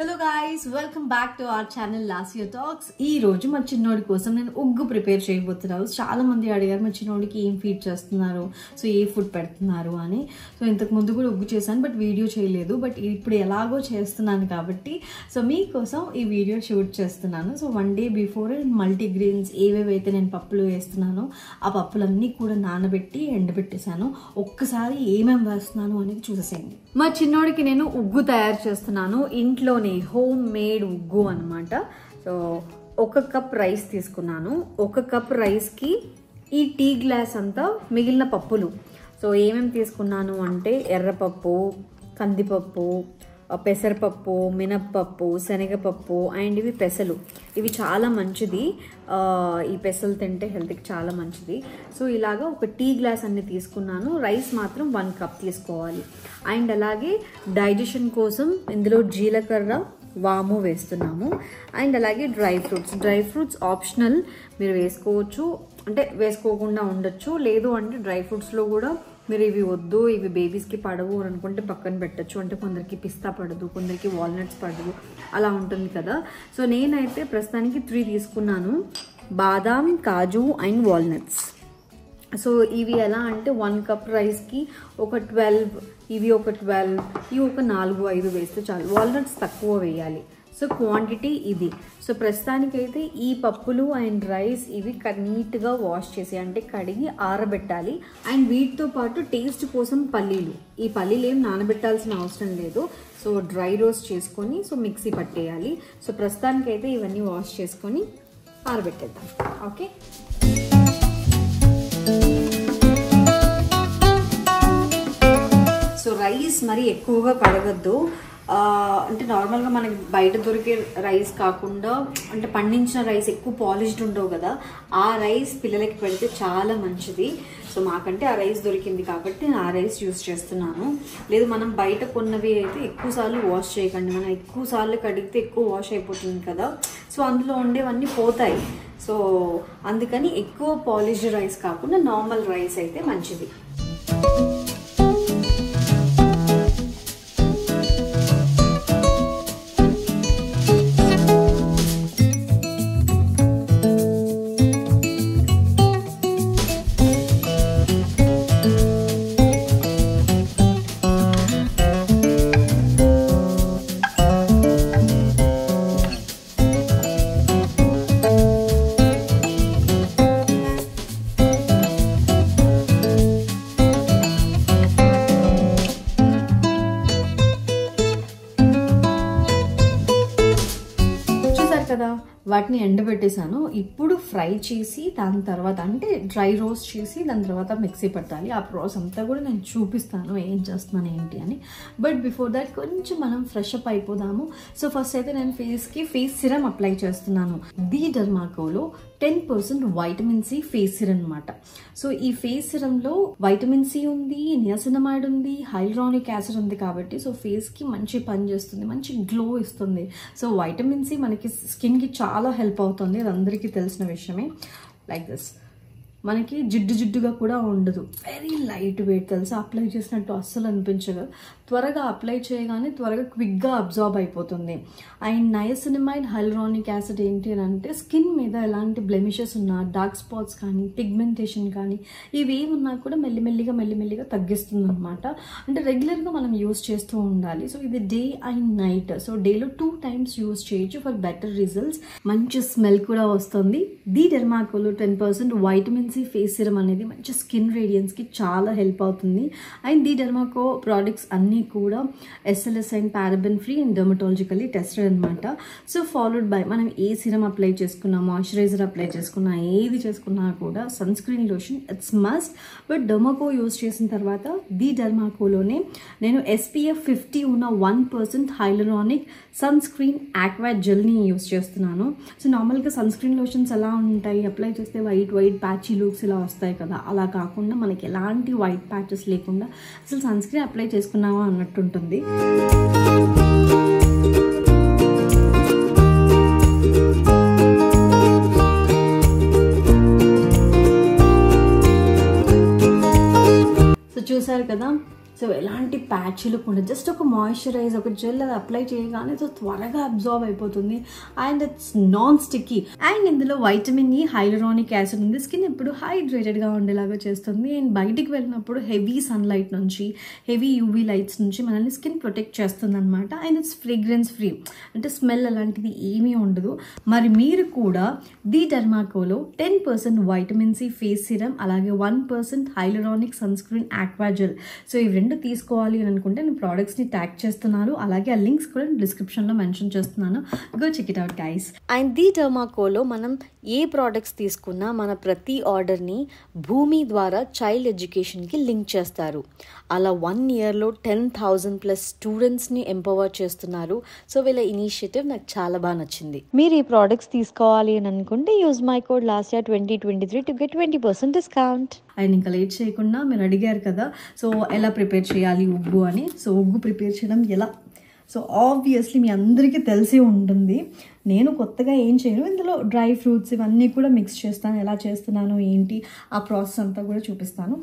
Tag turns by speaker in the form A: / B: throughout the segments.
A: Hello guys welcome back to our channel last year talks ఈ రోజు మా చిన్నోడి కోసం నేను ఉగ్గు ప్రిపేర్ చేయబోతున్నాను. చాలా మంది అడిగారు మా చిన్నోడికి ఏం ఫీడ్ చేస్తున్నారు? సో ఏ ఫుడ్ పెడుతున్నారు? అని. సో ఇంతకు ముందు కూడా ఉగ్గు చేశాను బట్ వీడియో చేయలేదు. బట్ ఇప్పుడు ఎలాగో చేస్తున్నాను కాబట్టి సో మీకోసం ఈ వీడియో షూట్ చేస్తున్నాను. So one day before multigrains ఏవేవైతే నేను పప్పులు వేస్తున్నానో ఆ పప్పులన్నీ కూడా నానబెట్టి ఎండబెట్టేశాను. ఒక్కసారి ఏమేమి వేస్తున్నాను అనేది చూసేసేయండి. మా చిన్నోడికి నేను ఉగ్గు తయారు చేస్తున్నాను. ఇంట్లోనే హోమ్ మేడ్ ఉగ్గు అనమాట సో ఒక కప్ రైస్ తీసుకున్నాను. ఒక కప్ రైస్కి ఈ టీ గ్లాస్ అంతా మిగిలిన పప్పులు. సో ఏమేమి తీసుకున్నాను అంటే ఎర్రపప్పు కందిపప్పు పెసరపప్పు మినప్పప్పు శనగపప్పు అండ్ ఇవి పెసలు. ఇవి చాలా మంచిది. ఈ పెసలు తింటే హెల్త్కి చాలా మంచిది. సో ఇలాగా ఒక టీ గ్లాస్ అన్ని తీసుకున్నాను. రైస్ మాత్రం వన్ కప్ తీసుకోవాలి. అండ్ అలాగే డైజెషన్ కోసం ఇందులో జీలకర్ర వాము వేస్తున్నాము. అండ్ అలాగే dry fruits. Dry fruits optional మీరు వేసుకోవచ్చు. అంటే వేసుకోకుండా ఉండొచ్చు. లేదు అంటే డ్రై ఫ్రూట్స్లో కూడా మీరు ఇవి వద్దు ఇవి బేబీస్కి పడవు అని అనుకుంటే పక్కన పెట్టచ్చు. అంటే కొందరికి పిస్తా పడదు కొందరికి వాల్నట్స్ పడదు. అలా ఉంటుంది కదా. సో నేనైతే ప్రస్తుతానికి త్రీ తీసుకున్నాను. బాదాం కాజు అండ్ వాల్నట్స్ సో ఇవి ఎలా అంటే వన్ కప్ రైస్కి ఒక ట్వెల్వ్ ఇవి ఒక ట్వెల్వ్ ఇవి ఒక నాలుగు ఐదు వేస్తే చాలు. వాల్నట్స్ తక్కువ వేయాలి. సో క్వాంటిటీ ఇది. సో ప్రస్తుతానికైతే ఈ పప్పులు అండ్ రైస్ ఇవి నీట్గా వాష్ చేసి అంటే కడిగి ఆరబెట్టాలి. అండ్ వీటితో పాటు టేస్ట్ కోసం పల్లీలు. ఈ పల్లీలు ఏం నానబెట్టాల్సిన అవసరం లేదు. సో డ్రై రోస్ట్ చేసుకొని సో మిక్సీ పట్టేయాలి. సో ప్రస్తుతానికైతే ఇవన్నీ వాష్ చేసుకొని ఆరబెట్టేద్దాం. ఓకే? సో రైస్ మరి ఎక్కువగా కడగద్దు. అంటే నార్మల్గా మనకి బయట దొరికే రైస్ కాకుండా అంటే పండించిన రైస్ ఎక్కువ పాలిష్డ్ ఉండవు కదా ఆ రైస్ పిల్లలకి పెడితే చాలా మంచిది. సో మాకంటే ఆ రైస్ దొరికింది కాబట్టి నేను ఆ రైస్ యూస్ చేస్తున్నాను. లేదు మనం బయట కొన్నవి అయితే ఎక్కువ సార్లు వాష్ చేయకండి. మనం ఎక్కువ సార్లు కడిగితే ఎక్కువ వాష్ అయిపోతుంది కదా. సో అందులో ఉండేవన్నీ పోతాయి. సో అందుకని ఎక్కువ పాలిష్డ్ రైస్ కాకుండా నార్మల్ రైస్ అయితే మంచిది. వాటిని ఎండబెట్టేశాను. ఇప్పుడు ఫ్రై చేసి దాని తర్వాత అంటే డ్రై రోస్ట్ చేసి దాని తర్వాత మిక్సీ పట్టాలి. ఆ ప్రాసెస్ అంతా కూడా నేను చూపిస్తాను ఏం చేస్తున్నాను ఏంటి అని. బట్ బిఫోర్ దాట్ కొంచెం మనం ఫ్రెష్ అప్ అయిపోదాము. సో ఫస్ట్ అయితే నేను ఫేస్కి ఫేస్ సిరమ్ అప్లై చేస్తున్నాను. The డర్మాకోలో ten percent vitamin C face serum అనమాట సో ఈ ఫేస్ సిరంలో వైటమిన్ సి ఉంది నియాసినమైడ్ ఉంది హైడ్రానిక్ యాసిడ్ ఉంది కాబట్టి సో ఫేస్కి మంచి పని చేస్తుంది మంచి గ్లో ఇస్తుంది. సో వైటమిన్ సి మనకి స్కిన్కి చాలా హెల్ప్ అవుతుంది అది అందరికీ తెలిసిన విషయమే. లైక్ దిస్ మనకి జిడ్డు జిడ్డుగా కూడా ఉండదు. వెరీ లైట్ వెయిట్ తెలుసా? అప్లై చేసినట్టు అస్సలు అనిపించదు. త్వరగా అప్లై చేయగానే త్వరగా క్విక్గా అబ్జార్బ్ అయిపోతుంది. అండ్ నయసినిమైడ్ హైల్రానిక్ యాసిడ్ ఏంటి అని అంటే స్కిన్ మీద ఎలాంటి బ్లెమిషెస్ ఉన్నా డార్క్ స్పాట్స్ కానీ పిగ్మెంటేషన్ కానీ ఇవి ఏమున్నా కూడా మెల్లిమెల్లిగా మెల్లిమెల్లిగా తగ్గిస్తుంది అనమాట అంటే రెగ్యులర్గా మనం యూస్ చేస్తూ ఉండాలి. సో ఇది డే అండ్ నైట్ సో డేలో టూ టైమ్స్ యూస్ చేయొచ్చు ఫర్ బెటర్ రిజల్ట్స్ మంచి స్మెల్ కూడా వస్తుంది. The డెర్మాకోలో ten percent vitamin C face serum అనేది మంచి స్కిన్ రేడియన్స్కి చాలా హెల్ప్ అవుతుంది. అండ్ ది డెర్మాకో ప్రోడక్ట్స్ అన్నీ కూడా SLS and paraben free and dermatologically tested అనమాట సో ఫాలోడ్ బై మనం ఏ సిరం అప్లై చేసుకున్నా మాయిశ్చరైజర్ అప్లై చేసుకున్నా ఏది చేసుకున్నా కూడా sunscreen lotion it's must. But Derma Co use చేసిన తర్వాత ది డెర్మాకోలోనే నేను ఎస్పీఎఫ్ ఫిఫ్టీ ఉన్న one percent hyaluronic sunscreen aqua జెల్ని use చేస్తున్నాను. సో నార్మల్గా సన్ స్క్రీన్ లోషన్స్ ఎలా ఉంటాయి అప్లై చేస్తే వైట్ వైట్ ప్యాచీ లుక్స్ ఇలా వస్తాయి కదా. అలా కాకుండా మనకి ఎలాంటి వైట్ ప్యాచెస్ లేకుండా అసలు సన్ స్క్రీన్ అప్లై చేసుకున్నావా అన్నట్టుంటుంది. సో చూసారు కదా సో ఎలాంటి ప్యాచ్లు కూడా ఉండదు జస్ట్ ఒక మాయిశ్చరైజ్ ఒక జెల్ అది అప్లై చేయగానే సో త్వరగా అబ్జార్బ్ అయిపోతుంది. And it's non sticky and ఇందులో వైటమిన్ ఈ హైలరానిక్ యాసిడ్ ఉంది. స్కిన్ ఎప్పుడు హైడ్రేటెడ్గా ఉండేలాగా చేస్తుంది. అండ్ బయటికి వెళ్ళినప్పుడు హెవీ సన్లైట్ నుంచి హెవీ యూవీ లైట్స్ నుంచి మనల్ని స్కిన్ ప్రొటెక్ట్ చేస్తుంది అనమాట అండ్ ఇట్స్ ఫ్రేగ్రెన్స్ ఫ్రీ అంటే స్మెల్ అలాంటిది ఏమీ ఉండదు. మరి మీరు కూడా the డెర్మాకోలో ten percent vitamin C face serum అలాగే one percent hyaluronic sunscreen aqua gel so ఇవి రెండు తీసుకోవాలి అని అనుకుంటే నేను ప్రోడక్ట్స్ని ట్యాగ్ చేస్తున్నాను. అలాగే ఆ లింక్స్ కూడా డిస్క్రిప్షన్లో మెన్షన్ చేస్తున్నాను. Go check it out guys and the టర్మాకోలో మనం ఏ ప్రోడక్ట్స్ తీసుకున్నా మన ప్రతి ఆర్డర్ని భూమి ద్వారా చైల్డ్ ఎడ్యుకేషన్కి లింక్ చేస్తారు. అలా వన్ ఇయర్లో టెన్ థౌజండ్ ప్లస్ స్టూడెంట్స్ని ఎంపవర్ చేస్తున్నారు. సో వీళ్ళ ఇనిషియేటివ్ నాకు చాలా బాగా నచ్చింది. మీరు ఈ ప్రోడక్ట్స్ తీసుకోవాలి అని అనుకుంటే use my code last year twenty twenty three to get twenty percent discount and ఇంకా లేట్ చేయకుండా మీరు అడిగారు కదా సో ఎలా ప్రిపేర్ చేయాలి ఉగ్గు అని. సో ఉగ్గు ప్రిపేర్ చేయడం ఎలా? సో ఆబ్వియస్లీ మీ అందరికీ తెలిసి ఉంటుంది. నేను కొత్తగా ఏం చేయను. ఇందులో డ్రై ఫ్రూట్స్ ఇవన్నీ కూడా మిక్స్ చేస్తాను. ఎలా చేస్తున్నాను ఏంటి ఆ ప్రాసెస్ అంతా కూడా చూపిస్తాను.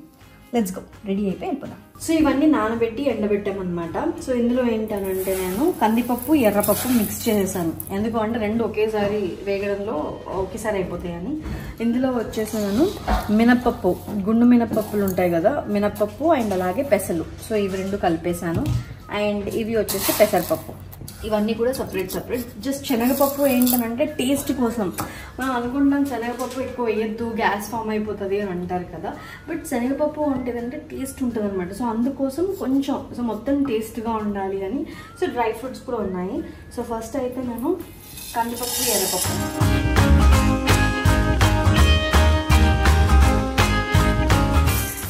A: లెట్స్ గో రెడీ అయిపోయి వెళ్ళిపోదాం. సో ఇవన్నీ నానబెట్టి ఎండబెట్టామన్నమాట. సో ఇందులో ఏంటనంటే నేను కందిపప్పు ఎర్రపప్పు మిక్స్ చేసేసాను. ఎందుకు అంటే రెండు ఒకేసారి వేగడంలో ఒకేసారి అయిపోతాయని. ఇందులో వచ్చేసి నేను మినప్పప్పు గుండు మినప్పప్పులు ఉంటాయి కదా మినప్పప్పు అండ్ అలాగే పెసలు. సో ఇవి రెండు కలిపేశాను అండ్ ఇవి వచ్చేసి పెసరపప్పు. ఇవన్నీ కూడా సపరేట్ సపరేట్ జస్ట్ శనగపప్పు ఏంటనంటే టేస్ట్ కోసం. మనం అనుకుంటాం శనగపప్పు ఎక్కువ వేయద్దు గ్యాస్ ఫామ్ అయిపోతుంది అని అంటారు కదా. బట్ శనగపప్పు ఉంటుందంటే టేస్ట్ ఉంటుంది అనమాట సో అందుకోసం కొంచెం సో మొత్తం టేస్ట్గా ఉండాలి అని. సో డ్రై ఫ్రూట్స్ కూడా ఉన్నాయి. సో ఫస్ట్ అయితే నేను కందిపప్పు ఎర్రపప్పు.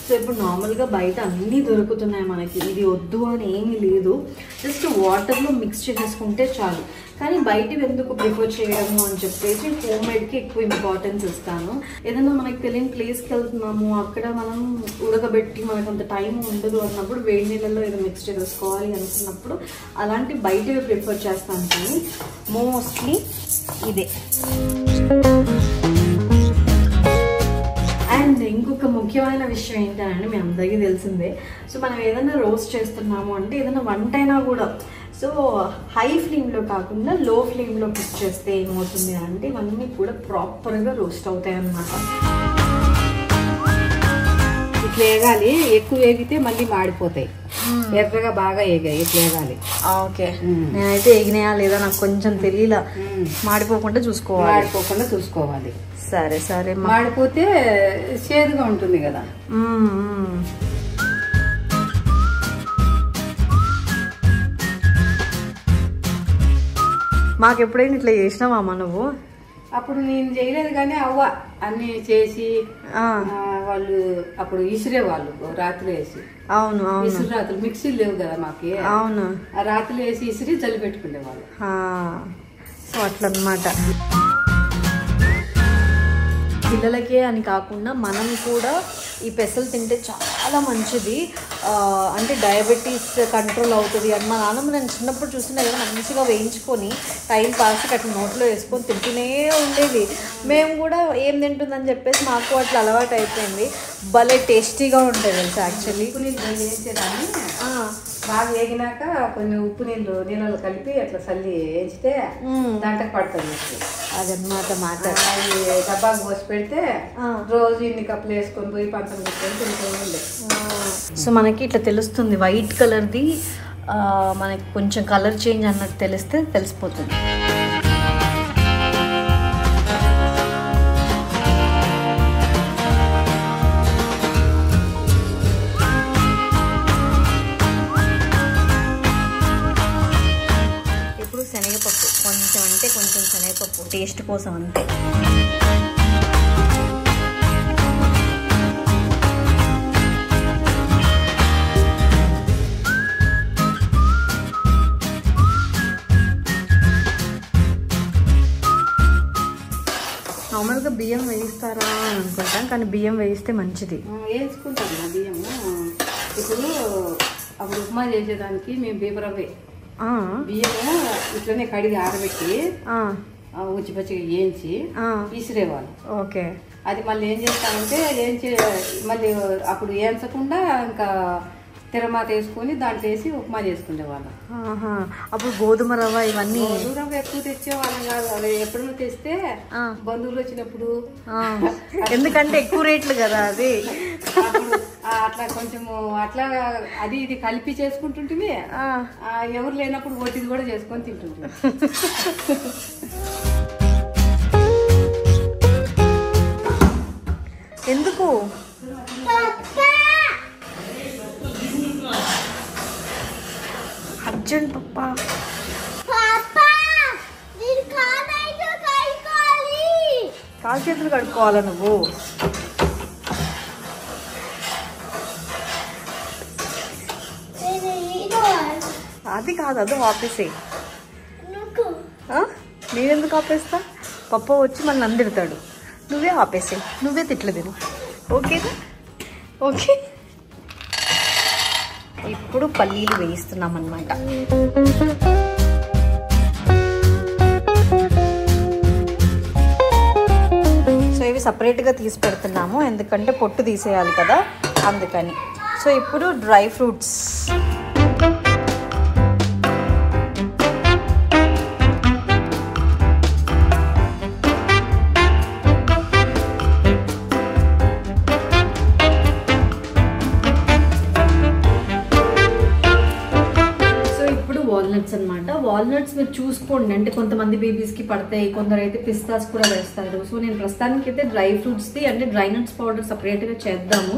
A: సో ఇప్పుడు నార్మల్గా బయట అన్నీ దొరుకుతున్నాయి మనకి. ఇది వద్దు అని ఏమీ లేదు. జస్ట్ వాటర్లో మిక్స్ చేసేసుకుంటే చాలు. కానీ బయటవి ఎందుకు ప్రిఫర్ చేయడము అని చెప్పేసి హోమ్ మేడ్కి ఎక్కువ ఇంపార్టెన్స్ ఇస్తాను. ఏదైనా మనకి తెలియని ప్లేస్కి వెళ్తున్నాము అక్కడ మనం ఉడకబెట్టి మనకు అంత టైం ఉండదు అన్నప్పుడు వేడి నీళ్ళలో ఏదో మిక్స్ చేసుకోవాలి అనుకున్నప్పుడు అలాంటి బయటవి ప్రిఫర్ చేస్తాను. కానీ మోస్ట్లీ ఇదే. అండ్ ఇంకొక ముఖ్యమైన విషయం ఏంటంటే మీ అందరికీ తెలిసిందే. సో మనం ఏదైనా రోస్ట్ చేస్తున్నాము అంటే ఏదైనా వంట అయినా కూడా. సో హై ఫ్లేమ్లో కాకుండా లో ఫ్లేమ్లో కుక్ చేస్తే ఏమవుతుంది అంటే ఇవన్నీ కూడా ప్రాపర్గా రోస్ట్ అవుతాయి అన్నమాట
B: ఇట్లా వేగాలి ఎక్కువ వేగితే మళ్ళీ మాడిపోతాయి. ఎర్రగా బాగా వేగాయి ఇట్లా వేగాలి
A: ఓకే. నేనైతే ఎగినాయా లేదా నాకు కొంచెం తెలియలా. మాడిపోకుండా చూసుకోవాలి.
B: మాడిపోకుండా చూసుకోవాలి.
A: సరే సరే
B: మాడిపోతే చేదుగా ఉంటుంది కదా.
A: మాకు ఎప్పుడైనా ఇట్లా చేసినావా నువ్వు?
B: అప్పుడు నేను చేయలేదు కానీ అవ్వ అన్ని చేసి వాళ్ళు అప్పుడు ఇసిరే వాళ్ళు రాత్రి వేసి.
A: అవును అవును.
B: ఇసురు రాత్రులు మిక్సీలు లేవు కదా మాకి.
A: అవును.
B: ఆ రాత్రులు వేసి ఇసిరి జల్లి పెట్టుకునే వాళ్ళు
A: ఆ, సో అట్లా అనమాట పిల్లలకే అని కాకుండా మనం కూడా ఈ పెసలు తింటే చాలా మంచిది. అంటే డయాబెటీస్ కంట్రోల్ అవుతుంది. అని మా నాన్నమ్మ నేను చిన్నప్పుడు చూసిన కదా మంచిగా వేయించుకొని టైం పాస్కి అట్లా నోట్లో వేసుకొని తింటూనే ఉండేది. మేము కూడా ఏం తింటుందని చెప్పేసి మాకు అట్లా అలవాటు అయిపోయింది. భలే టేస్టీగా ఉంటుంది తెలుసు యాక్చువల్లీ.
B: బాగా వేగినాక కొన్ని ఉప్పు నీళ్ళు నీళ్ళలో కలిపి అట్లా చల్లి వేయించితే దాంట్లో పడుతుంది.
A: అదనమాట మాట.
B: అది డబ్బాకు పోసి పెడితే. రోజు ఇన్ని కప్పులు వేసుకొని పోయి పంచం పెట్టుకొని తింటూ ఉండే.
A: సో మనకి ఇట్లా తెలుస్తుంది వైట్ కలర్ది మనకి కొంచెం కలర్ చేంజ్ అన్నట్టు తెలిస్తే తెలిసిపోతుంది. కొంచెం అంటే కొంచెం శనగపప్పు టేస్ట్ కోసం అంతే. నార్మల్గా బియ్యం వేయిస్తారా అని అనుకుంటాం కానీ బియ్యం వేయిస్తే మంచిది.
B: ఆ, వేసుకుంటాం నా బియ్యము. ఇప్పుడు అప్పుడు ఉప్మా చేసేదానికి మేము బీబరవే బియ్యము ఇట్లనే కడిగి ఆరబెట్టి ఉచ్చిపచ్చిగా వేయించి విసిరేవాళ్ళు
A: ఓకే.
B: అది మళ్ళీ ఏం చేస్తామంటే ఏం చే మళ్ళీ అప్పుడు వేయించకుండా ఇంకా తిరమాత వేసుకొని దాంట్లో వేసి ఉప్మా చేసుకునేవాళ్ళం.
A: అప్పుడు గోధుమ రవ్వ ఇవన్నీ
B: దూరం ఎక్కువ తెచ్చేవాళ్ళం కాదు అవి ఎప్పుడైనా తెస్తే. బంధువులు వచ్చినప్పుడు.
A: ఎందుకంటే ఎక్కువ రేట్లు కదా అది.
B: అట్లా కొంచెము అట్లా అది ఇది కలిపి.
A: ఆ,
B: ఎవరు లేనప్పుడు ఒట్టిది కూడా చేసుకొని తింటుంటివి
A: ఎందుకు? అర్జెంట్ పప్పా. కాలు చేతులు కడుక్కోవాలా నువ్వు? అది కాదు అది ఆపేసే నేనెందుకు ఆపేస్తా? పప్ప వచ్చి మన నందిడతాడు నువ్వే ఆపేసే నువ్వే తిట్లు తిను. ఓకేనా? ఓకే. ఇప్పుడు పల్లీలు వేయిస్తున్నాం అనమాట సో ఇవి సపరేట్గా తీసి పెడుతున్నాము. ఎందుకంటే పొట్టు తీసేయాలి కదా అందుకని. సో ఇప్పుడు డ్రై ఫ్రూట్స్. మీరు చూసుకోండి. అంటే కొంతమంది బేబీస్కి పడతాయి కొందరు అయితే పిస్తాస్ కూడా వేస్తారు. సో నేను ప్రస్తుతానికి అయితే డ్రై ఫ్రూట్స్ ది అంటే డ్రై నట్స్ పౌడర్ సపరేట్గా చేద్దాము.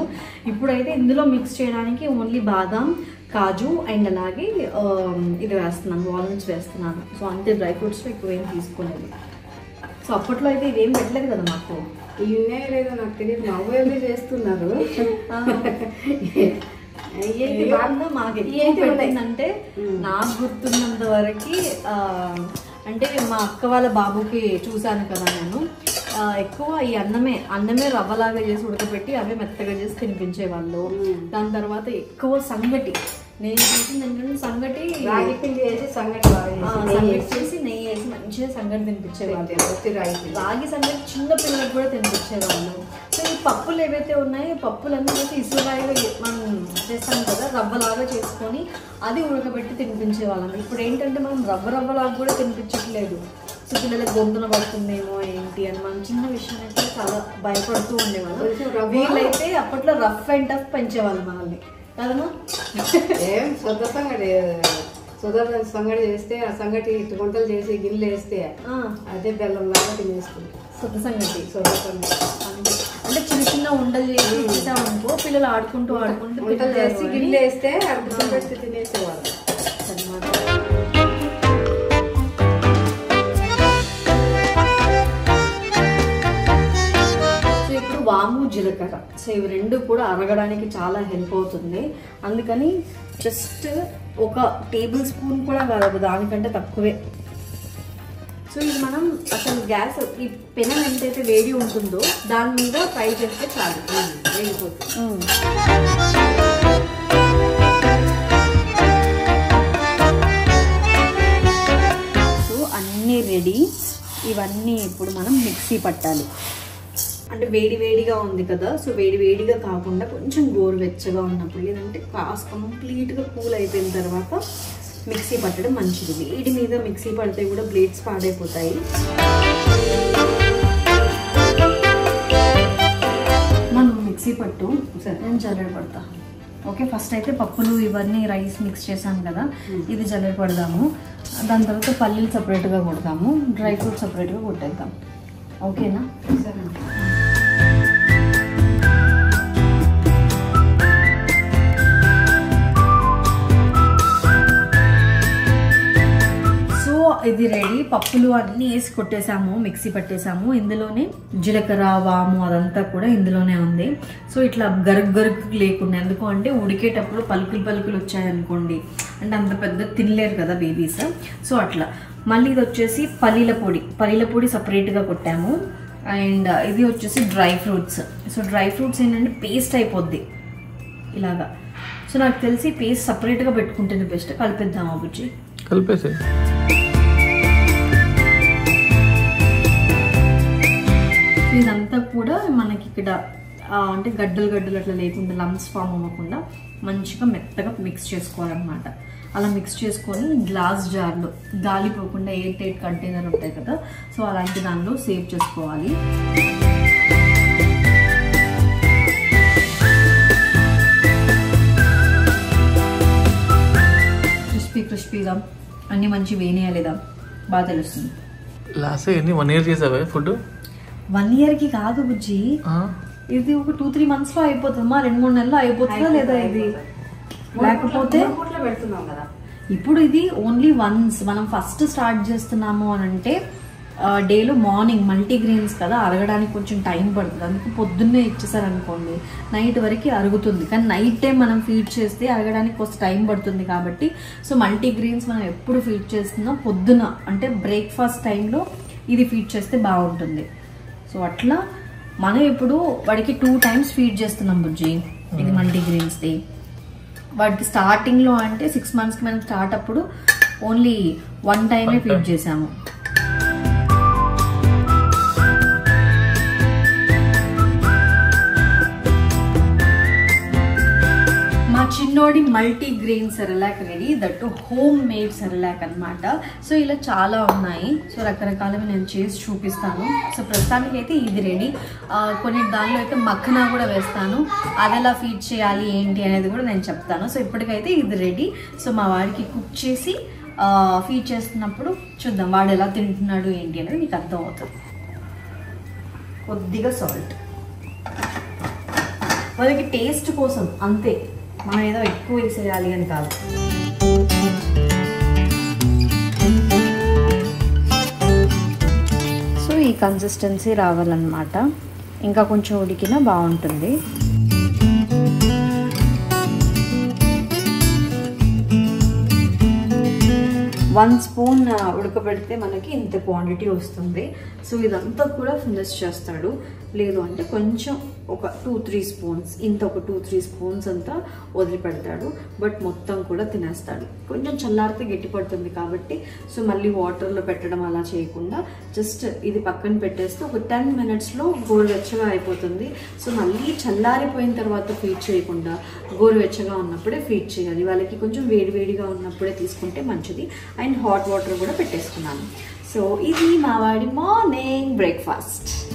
A: ఇప్పుడైతే ఇందులో మిక్స్ చేయడానికి ఓన్లీ బాదాం కాజు అండ్ అలాగే ఇది వేస్తున్నాను వాల్నట్స్ వేస్తున్నాను. సో అంతే డ్రై ఫ్రూట్స్ ఎక్కువ ఏం తీసుకోలేదు. సో అప్పట్లో అయితే ఇవేం పెట్టలేదు కదా మాకు.
B: ఇన్నే లేదో నాకు తెలియదు. మా చేస్తున్నారు.
A: ఏంటి బాగుందా మాకు? పెట్టిందంటే నాకు గుర్తున్నంత వరకు అంటే మా అక్క వాళ్ళ బాబుకి చూశాను కదా నేను. ఎక్కువ ఈ అన్నమే అన్నమే రవ్వలాగా చేసి ఉడకబెట్టి అవే మెత్తగా చేసి తినిపించేవాళ్ళు. దాని తర్వాత ఎక్కువ సంగటి నేను చూసింది ఏంటంటే సంగటి
B: రాగి పిండి వేసి సంగటి
A: సంగటి
B: వేసి.
A: చేసి నెయ్యి వేసి మంచిగా సంగటి తినిపించేవాళ్ళు
B: రాగి
A: రాగి సంగతి చిన్న పిల్లలకు కూడా తినిపించేవాళ్ళు సో ఈ పప్పులు ఏవైతే ఉన్నాయో పప్పులన్నీ వచ్చి ఇసురాయిగా మనం చేస్తాం కదా రవ్వలాగా చేసుకొని అది ఉడకబెట్టి తినిపించేవాళ్ళం ఇప్పుడు ఏంటంటే మనం రవ్వ రవ్వలాగా కూడా తినిపించట్లేదు. సో పిల్లలకు గొంతున పడుతుందేమో ఏంటి అని మనం చిన్న విషయం అయితే చాలా భయపడుతూ ఉండేవాళ్ళం. వీళ్ళైతే అప్పట్లో రఫ్ అండ్ టఫ్ పెంచేవాళ్ళు మనల్ని. కదమ్మా?
B: ఏం సొద్ద సంగటి సొద్ద సంగటి చేస్తే ఆ సంగటి ఇటు వంటలు చేసి గిన్నెలు వేస్తే అదే బెల్లం లాగా తినేస్తుంది.
A: సొంత
B: సంగటి.
A: అంటే చిన్న చిన్న ఉండలు చేసి పిల్లలు ఆడుకుంటూ ఆడుకుంటూ
B: వంటలు చేసి. గిన్నెలు వేస్తే అర్థం పెట్టి తినేసేవాళ్ళు.
A: వాము జీలకర్ర. సో ఇవి రెండు కూడా అరగడానికి చాలా హెల్ప్ అవుతుంది. అందుకని జస్ట్ ఒక టేబుల్ స్పూన్ కూడా కాదు దానికంటే తక్కువే. సో ఇది మనం అసలు గ్యాస్ ఈ పెనం ఎంతైతే వేడి ఉంటుందో దాని మీద ఫ్రై చేస్తే చాలు.
B: వేగిపోతుంది
A: సో అన్నీ రెడీ ఇవన్నీ ఇప్పుడు మనం మిక్సీ పట్టాలి. అంటే వేడి వేడిగా ఉంది కదా సో వేడి వేడిగా కాకుండా కొంచెం గోరువెచ్చగా ఉన్నప్పుడు లేదంటే కాస్త కంప్లీట్గా కూల్ అయిపోయిన తర్వాత మిక్సీ పట్టడం మంచిది. వేడి మీద మిక్సీ పడితే కూడా బ్లేడ్స్ పాడైపోతాయి. మనం మిక్సీ పట్టు.
B: సరే.
A: నేను జల్లెడ పడతా. ఓకే ఫస్ట్ అయితే పప్పులు ఇవన్నీ రైస్ మిక్స్ చేసాం కదా ఇది జల్లెడ పడదాము. దాని తర్వాత పల్లీలు సపరేట్గా కొడదాము డ్రై ఫ్రూట్ సపరేట్గా కొట్టేద్దాం. ఓకేనా?
B: సరే
A: ఇది రెడీ పప్పులు అన్నీ వేసి కొట్టేసాము మిక్సీ పట్టేసాము. ఇందులోనే జీలకర్ర వాము అదంతా కూడా ఇందులోనే ఉంది. సో ఇట్లా గరుకు గరుకు లేకుండా ఎందుకు అంటే ఉడికేటప్పుడు పలుకులు పలుకులు వచ్చాయనుకోండి. అంటే అంత పెద్ద తినలేరు కదా బేబీస్ సో అట్లా. మళ్ళీ ఇది వచ్చేసి పల్లీల పొడి. పల్లీల పొడి సపరేట్గా కొట్టాము. అండ్ ఇది వచ్చేసి dry fruits. So dry fruits ఏంటంటే పేస్ట్ అయిపోద్ది. ఇలాగా. సో నాకు తెలిసి పేస్ట్ సపరేట్గా పెట్టుకుంటేనే బెస్ట్ కలిపిద్దాం బుజ్జి?
C: కలిపేసే
A: ఇదంతా కూడా మనకి ఇక్కడ అంటే గడ్డలు గడ్డలు అట్లా లేకుండా లమ్స్ ఫామ్ అవ్వకుండా మంచిగా మెత్తగా మిక్స్ చేసుకోవాలన్నమాట. అలా మిక్స్ చేసుకొని గ్లాస్ జార్లో గాలిపోకుండా ఎయిర్ టైట్ కంటైనర్ ఉంటాయి కదా సో అలాంటి దానిలో సేవ్ చేసుకోవాలి. క్రిస్పీ క్రిస్పీగా. అన్నీ మంచి వేనేయాలేదా? బాగా తెలుస్తుంది.
C: లాస్ట్ ఎన్ని? వన్ ఇయర్ చేసావా ఫుడ్
A: వన్ ఇయర్కి కాదు బుజ్జి. ఇది ఒక టూ త్రీ మంత్స్లో అయిపోతుందమ్మా రెండు మూడు నెలలు అయిపోతుందా లేదా ఇది? లేకపోతే? ఇప్పుడు ఇది ఓన్లీ వన్స్ మనం ఫస్ట్ స్టార్ట్ చేస్తున్నాము అని అంటే డేలో మార్నింగ్ మల్టీగ్రెయిన్స్ కదా అరగడానికి కొంచెం టైం పడుతుంది. అందుకు పొద్దున్నే ఇచ్చేసారనుకోండి నైట్ వరకు అరుగుతుంది. కానీ నైట్ టైం మనం ఫీడ్ చేస్తే అరగడానికి కొంచెం టైం పడుతుంది కాబట్టి సో మల్టీగ్రెయిన్స్ మనం ఎప్పుడు ఫీడ్ చేస్తున్నాం? పొద్దున. అంటే బ్రేక్ఫాస్ట్ టైంలో ఇది ఫీడ్ చేస్తే బాగుంటుంది. సో అట్లా మనం ఇప్పుడు వాడికి టూ టైమ్స్ ఫీడ్ చేస్తున్నాం బుజ్జి. ఇది మల్టీగ్రెయిన్స్ డే వాడికి స్టార్టింగ్లో అంటే సిక్స్ మంత్స్కి మనం స్టార్ట్ అప్పుడు ఓన్లీ వన్ టైమే ఫీడ్. చేసాము చిన్నోడి multigrain Cerelac ready that homemade Cerelac అన్నమాట. సో ఇలా చాలా ఉన్నాయి. సో రకరకాలవి నేను చేసి చూపిస్తాను. సో ప్రస్తుతానికి అయితే ఇది రెడీ కొన్ని దానిలో అయితే మక్కన కూడా వేస్తాను. అది ఎలా ఫీడ్ చేయాలి ఏంటి అనేది కూడా నేను చెప్తాను. సో ఇప్పటికైతే ఇది రెడీ సో మా వాడికి కుక్ చేసి ఫీడ్ చేస్తున్నప్పుడు చూద్దాం వాడు ఎలా తింటున్నాడు ఏంటి అనేది నీకు అర్థం అవుతుంది కొద్దిగా సాల్ట్ వాళ్ళకి టేస్ట్ కోసం అంతే. మనం ఏదో ఎక్కువ వేసేయాలి అని కాదు. సో ఈ కన్సిస్టెన్సీ రావాలన్నమాట. ఇంకా కొంచెం ఉడికినా బాగుంటుంది. వన్ స్పూన్ ఉడకబెడితే మనకి ఇంత క్వాంటిటీ వస్తుంది. సో ఇదంతా కూడా ఫినిష్ చేస్తాడు. లేదు అంటే కొంచెం ఒక టూ త్రీ స్పూన్స్ ఇంత ఒక టూ త్రీ స్పూన్స్ అంతా వదిలిపెడతాడు. బట్ మొత్తం కూడా తినేస్తాడు. కొంచెం చల్లారితే గట్టి పడుతుంది కాబట్టి సో మళ్ళీ వాటర్లో పెట్టడం అలా చేయకుండా జస్ట్ ఇది పక్కన పెట్టేస్తే ఒక టెన్ మినిట్స్లో గోరువెచ్చగా అయిపోతుంది. సో మళ్ళీ చల్లారిపోయిన తర్వాత ఫీడ్ చేయకుండా గోరువెచ్చగా ఉన్నప్పుడే ఫీడ్ చేయాలి. వాళ్ళకి కొంచెం వేడివేడిగా ఉన్నప్పుడే తీసుకుంటే మంచిది. అండ్ హాట్ వాటర్ కూడా పెట్టేసుకున్నాను. సో ఇది మా వాడి మార్నింగ్ బ్రేక్ఫాస్ట్